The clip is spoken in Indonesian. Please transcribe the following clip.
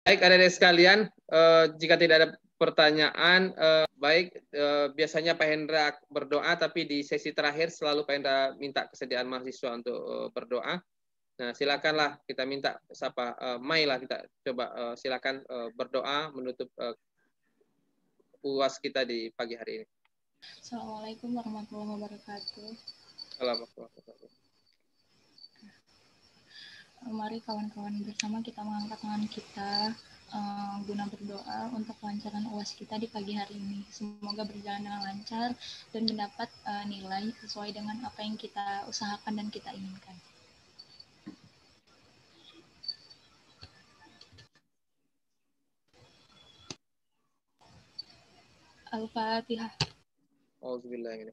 Baik, ada sekalian, uh, jika tidak ada pertanyaan, uh, baik, uh, biasanya Pak Hendra berdoa, tapi di sesi terakhir selalu Pak Hendra minta kesediaan mahasiswa untuk uh, berdoa. Nah, silakanlah kita minta siapa uh, Mai lah kita coba uh, silakan uh, berdoa menutup uh, uas kita di pagi hari ini. Assalamualaikum warahmatullahi wabarakatuh. Assalamualaikum warahmatullahi wabarakatuh. Mari kawan-kawan bersama kita mengangkat tangan kita uh, guna berdoa untuk kelancaran uas kita di pagi hari ini. Semoga berjalan dengan lancar dan mendapat uh, nilai sesuai dengan apa yang kita usahakan dan kita inginkan. Al-Fatihah. Auzubillahi